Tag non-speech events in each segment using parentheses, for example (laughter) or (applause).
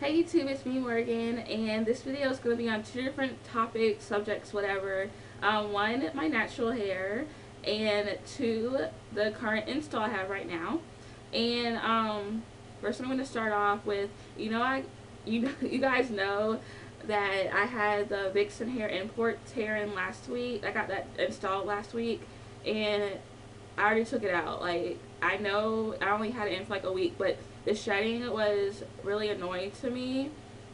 Hey YouTube, it's me Morgan, and this video is going to be on two different topics, subjects, whatever. Um, one, my natural hair, and two, the current install I have right now. And um, first, I'm going to start off with, you know, I, you, (laughs) you guys know that I had the Vixen hair import tear in last week. I got that installed last week, and I already took it out. Like, I know I only had it in for like a week, but the shedding was really annoying to me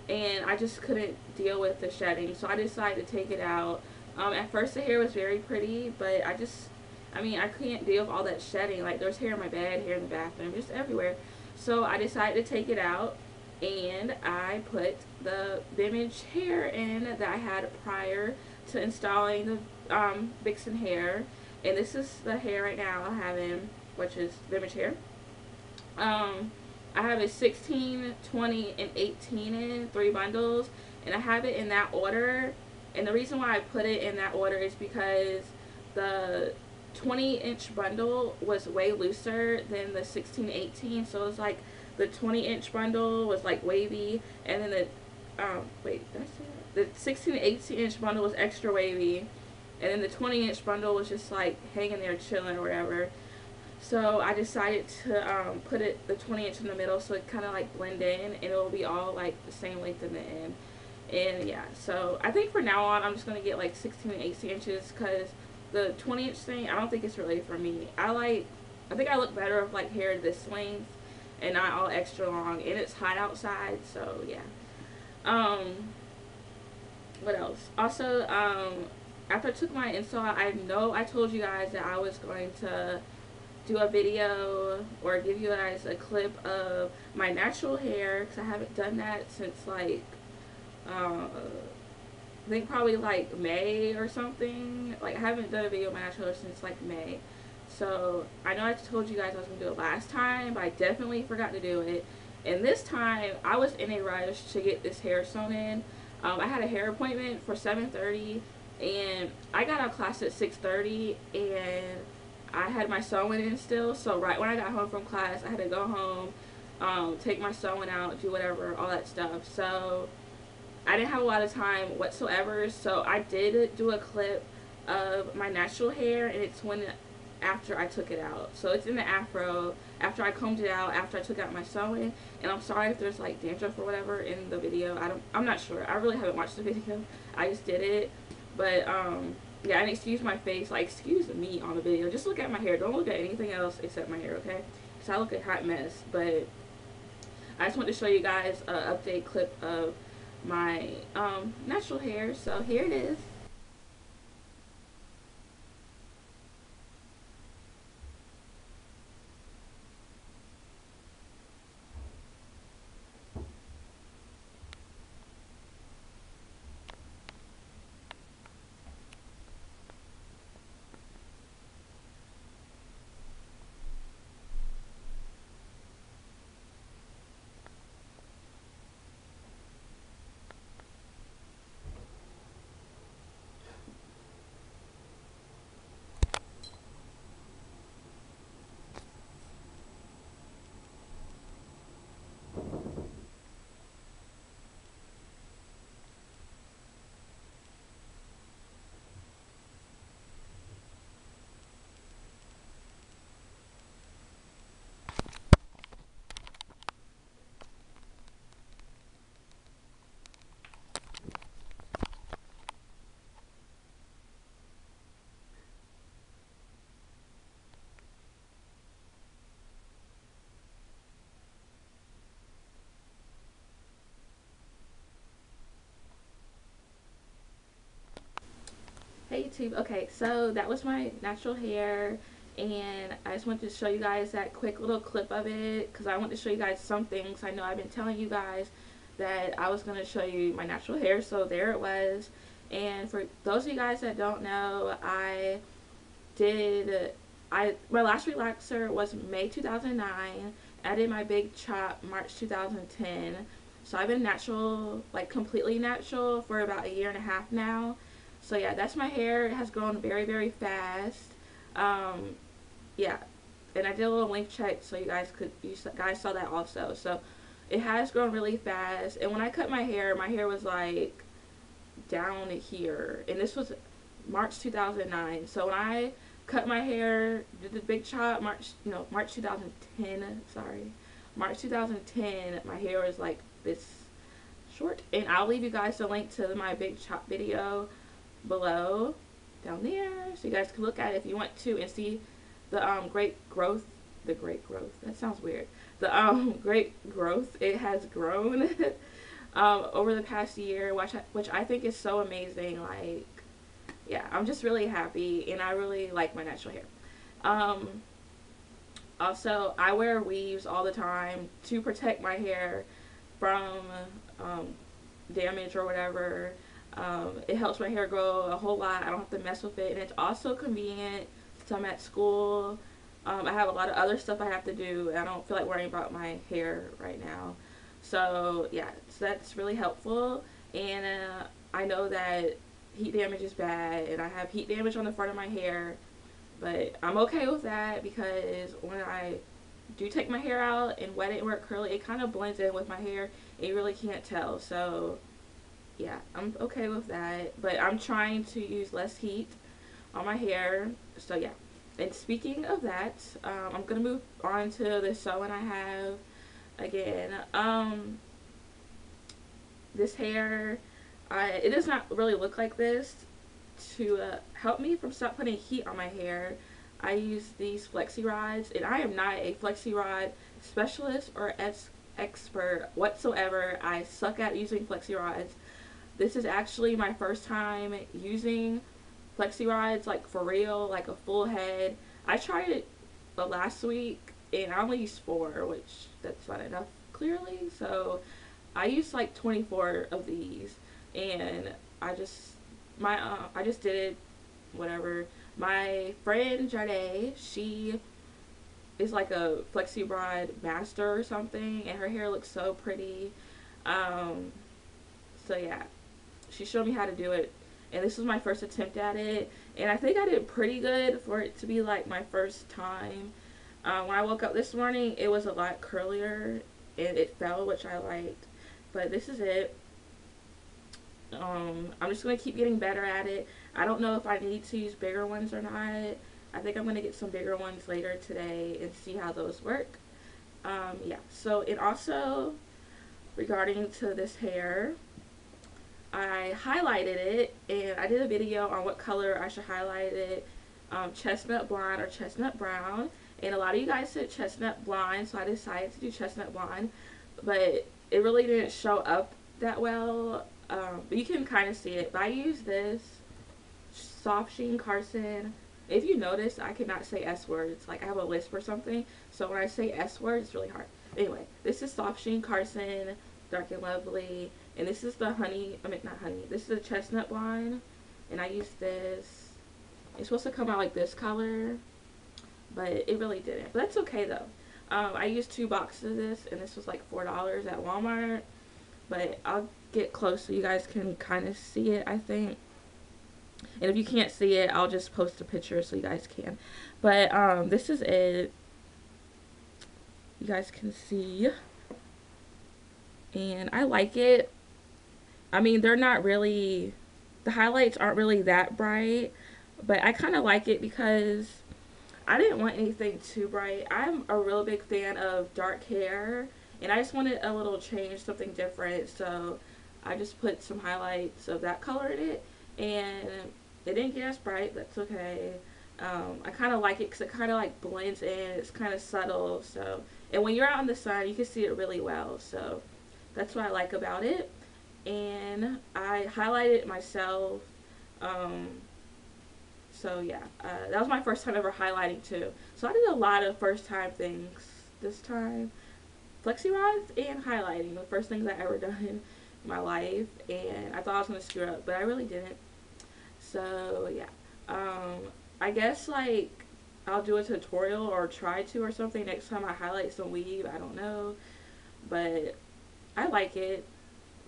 and I just couldn't deal with the shedding so I decided to take it out. Um, at first the hair was very pretty but I just I mean I couldn't deal with all that shedding. Like there's hair in my bed hair in the bathroom just everywhere. So I decided to take it out and I put the Vimage hair in that I had prior to installing the um, Vixen hair. And this is the hair right now I have in which is Vimage hair. Um, I have a 16, 20, and 18 in, three bundles, and I have it in that order. And the reason why I put it in that order is because the 20 inch bundle was way looser than the 16, 18. So it was like the 20 inch bundle was like wavy, and then the um, wait, the 16, 18 inch bundle was extra wavy, and then the 20 inch bundle was just like hanging there chilling or whatever. So I decided to um, put it the 20 inch in the middle so it kind of like blend in and it'll be all like the same length in the end. And yeah, so I think for now on I'm just going to get like 16 and 18 inches because the 20 inch thing I don't think it's really for me. I like, I think I look better with like hair this length and not all extra long and it's hot outside so yeah. Um, what else? Also, um, after I took my install, I know I told you guys that I was going to do a video or give you guys a clip of my natural hair because I haven't done that since like uh, I think probably like May or something. Like I haven't done a video of my natural hair since like May. So I know I told you guys I was to do it last time but I definitely forgot to do it. And this time I was in a rush to get this hair sewn in. Um, I had a hair appointment for 7.30 and I got out of class at 6.30 and I had my sew-in in still, so right when I got home from class, I had to go home, um, take my sew-in out, do whatever, all that stuff. So I didn't have a lot of time whatsoever, so I did do a clip of my natural hair, and it's when after I took it out. So it's in the afro, after I combed it out, after I took out my sew-in, and I'm sorry if there's like dandruff or whatever in the video. I don't, I'm not sure. I really haven't watched the (laughs) video. I just did it, but um, yeah, and excuse my face, like excuse me on the video. Just look at my hair. Don't look at anything else except my hair, okay? Because I look a hot mess. But I just want to show you guys an update clip of my um, natural hair. So here it is. Hey YouTube, okay, so that was my natural hair and I just wanted to show you guys that quick little clip of it because I want to show you guys some things. I know I've been telling you guys that I was going to show you my natural hair, so there it was. And for those of you guys that don't know, I did, I my last relaxer was May 2009. I did my big chop March 2010. So I've been natural, like completely natural for about a year and a half now. So yeah, that's my hair. It has grown very, very fast. Um, yeah, and I did a little length check so you guys could, you guys saw that also. So it has grown really fast. And when I cut my hair, my hair was like down here. And this was March 2009. So when I cut my hair, did the big chop, March, you know March 2010, sorry. March 2010, my hair was like this short. And I'll leave you guys the link to my big chop video below down there so you guys can look at it if you want to and see the um, great growth the great growth that sounds weird the um, (laughs) great growth it has grown (laughs) um, over the past year which I, which I think is so amazing like yeah I'm just really happy and I really like my natural hair. Um, also I wear weaves all the time to protect my hair from um, damage or whatever um, it helps my hair grow a whole lot. I don't have to mess with it. And it's also convenient since I'm at school. Um, I have a lot of other stuff I have to do. I don't feel like worrying about my hair right now. So, yeah, so that's really helpful. And uh, I know that heat damage is bad. And I have heat damage on the front of my hair. But I'm okay with that because when I do take my hair out and wet it and work curly, it kind of blends in with my hair. And you really can't tell. So, yeah, I'm okay with that. But I'm trying to use less heat on my hair. So yeah. And speaking of that, um, I'm going to move on to the sew-in I have again. Um, this hair, I, it does not really look like this. To uh, help me from stop putting heat on my hair, I use these flexi rods. And I am not a flexi rod specialist or expert whatsoever. I suck at using flexi rods. This is actually my first time using flexi rods like for real, like a full head. I tried it last week and I only used four, which that's not enough clearly. So I used like 24 of these and I just my uh, I just did it whatever. My friend Jade, she is like a flexi rod master or something and her hair looks so pretty. Um so yeah, she showed me how to do it and this was my first attempt at it and I think I did pretty good for it to be like my first time. Uh, when I woke up this morning it was a lot curlier and it fell which I liked but this is it. Um, I'm just going to keep getting better at it. I don't know if I need to use bigger ones or not. I think I'm going to get some bigger ones later today and see how those work. Um, yeah so it also regarding to this hair I highlighted it and I did a video on what color I should highlight it um, chestnut blonde or chestnut brown. And a lot of you guys said chestnut blonde so I decided to do chestnut blonde. But it really didn't show up that well um, but you can kind of see it. But I use this SoftSheen-Carson. If you notice I cannot say S words. Like I have a lisp or something. So when I say S words it's really hard. Anyway this is SoftSheen-Carson dark and lovely and this is the honey, I mean not honey, this is the chestnut blonde. And I used this. It's supposed to come out like this color. But it really didn't. But that's okay though. Um, I used two boxes of this and this was like $4 at Walmart. But I'll get close so you guys can kind of see it I think. And if you can't see it, I'll just post a picture so you guys can. But um, this is it. You guys can see. And I like it. I mean, they're not really, the highlights aren't really that bright, but I kind of like it because I didn't want anything too bright. I'm a real big fan of dark hair, and I just wanted a little change, something different, so I just put some highlights of that color in it, and it didn't get as bright, that's okay. Um, I kind of like it because it kind of like blends in, it's kind of subtle, so, and when you're out in the sun, you can see it really well, so that's what I like about it and I highlighted it myself. Um, so yeah, uh, that was my first time ever highlighting too. So I did a lot of first time things this time. Flexi rods and highlighting, the first things I ever (laughs) done in my life. And I thought I was going to screw up, but I really didn't. So yeah, um, I guess like I'll do a tutorial or try to or something next time I highlight some weave. I don't know. But I like it.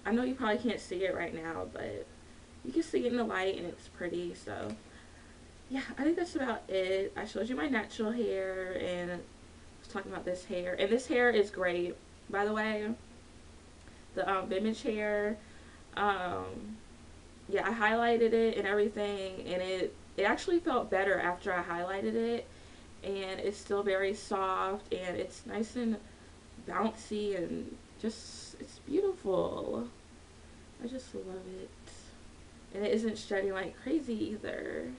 I know you probably can't see it right now, but you can see it in the light and it's pretty, so yeah, I think that's about it. I showed you my natural hair and I was talking about this hair. And this hair is great, by the way. the um, Vimage hair. Um, yeah, I highlighted it and everything, and it it actually felt better after I highlighted it, and it's still very soft and it's nice and bouncy and just it's beautiful. I just love it, and it isn't shedding like crazy either.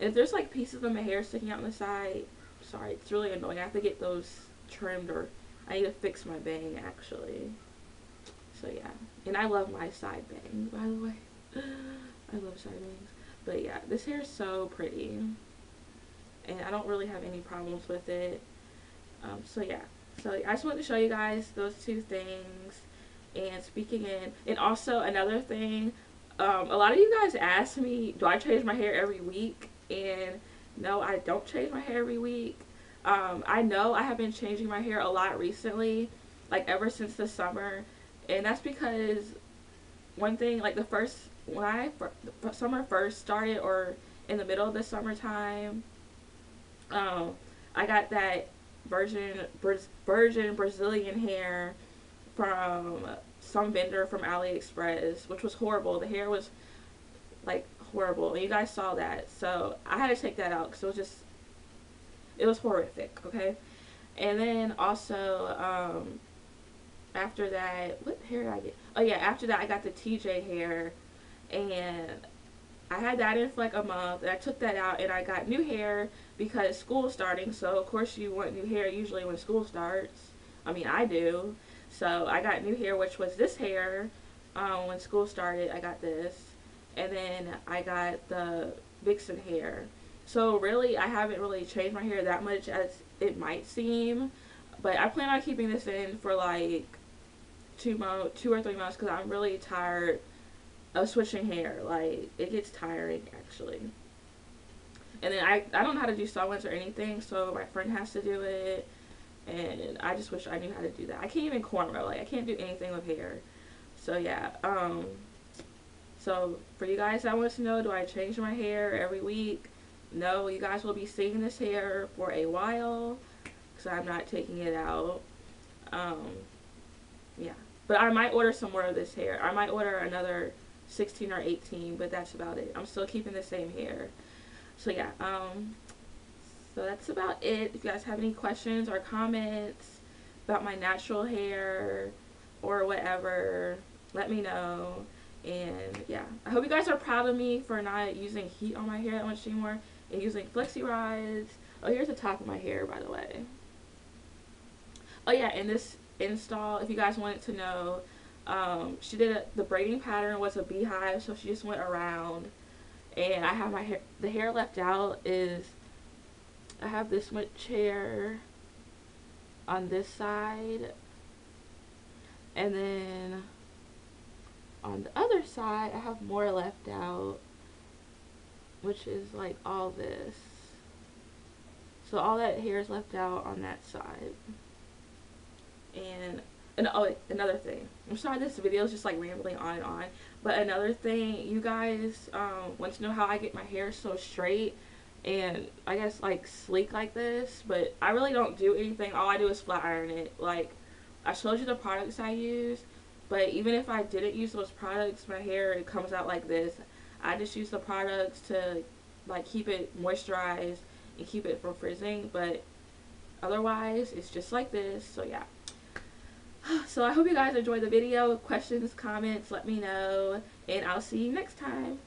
And if there's like pieces of my hair sticking out on the side, sorry, it's really annoying. I have to get those trimmed or I need to fix my bang actually. So yeah, and I love my side bang by the way. (gasps) I love side bangs. But yeah, this hair is so pretty. And I don't really have any problems with it. Um, so yeah. So I just wanted to show you guys those two things. And speaking in, and also another thing, um, a lot of you guys ask me, do I change my hair every week? And no, I don't change my hair every week. Um, I know I have been changing my hair a lot recently, like ever since the summer. And that's because one thing, like the first when I the summer first started or in the middle of the summertime, um, I got that virgin virgin Brazilian hair from some vendor from AliExpress, which was horrible. The hair was like horrible, you guys saw that. So I had to take that out because it was just it was horrific. Okay, and then also um, after that, what hair did I get? Oh yeah, after that I got the TJ hair and I had that in for like a month and I took that out and I got new hair because school's starting so of course you want new hair usually when school starts. I mean I do. So I got new hair which was this hair um, when school started I got this. And then I got the Vixen hair. So really I haven't really changed my hair that much as it might seem but I plan on keeping this in for like two mo two or three months because I'm really tired of switching hair. Like, it gets tiring, actually. And then I, I don't know how to do sew-ins or anything, so my friend has to do it. And I just wish I knew how to do that. I can't even cornrow. Like, I can't do anything with hair. So, yeah. Um, so, for you guys that want to know, do I change my hair every week? No, you guys will be seeing this hair for a while. Because I'm not taking it out. Um, yeah. But I might order some more of this hair. I might order another 16 or 18, but that's about it. I'm still keeping the same hair. So yeah, um, so that's about it. If you guys have any questions or comments about my natural hair or whatever, let me know. And yeah, I hope you guys are proud of me for not using heat on my hair that much anymore and using flexi rods. Oh, here's the top of my hair, by the way. Oh yeah, and this install, if you guys wanted to know, um, she did a, the braiding pattern was a beehive, so she just went around. And I have my hair, the hair left out is, I have this much hair on this side. And then on the other side, I have more left out, which is like all this. So all that hair is left out on that side. And and oh, another thing. I'm sorry this video is just like rambling on and on. But another thing, you guys um, want to know how I get my hair so straight and I guess like sleek like this. But I really don't do anything. All I do is flat iron it. Like I showed you the products I use. But even if I didn't use those products, my hair it comes out like this. I just use the products to like keep it moisturized and keep it from frizzing. But otherwise, it's just like this. So yeah. (gasps) So I hope you guys enjoyed the video. Questions, comments, let me know. And I'll see you next time.